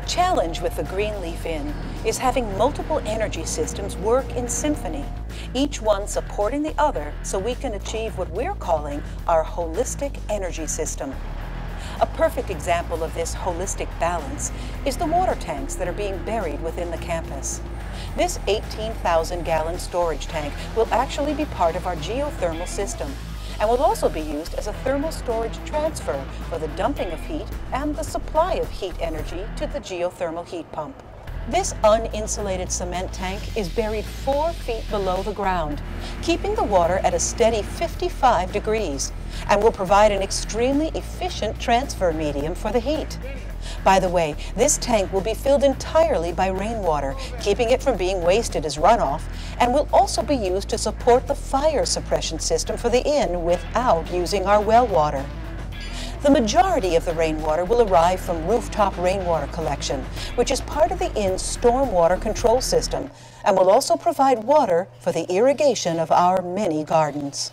challenge with the Green Leaf Inn is having multiple energy systems work in symphony, each one supporting the other so we can achieve what we're calling our holistic energy system. A perfect example of this holistic balance is the water tanks that are being buried within the campus. This 18,000 gallon storage tank will actually be part of our geothermal system and will also be used as a thermal storage transfer for the dumping of heat and the supply of heat energy to the geothermal heat pump. This uninsulated cement tank is buried four feet below the ground, keeping the water at a steady 55 degrees, and will provide an extremely efficient transfer medium for the heat. By the way, this tank will be filled entirely by rainwater, keeping it from being wasted as runoff, and will also be used to support the fire suppression system for the inn without using our well water. The majority of the rainwater will arrive from rooftop rainwater collection, which is part of the inn's stormwater control system, and will also provide water for the irrigation of our many gardens.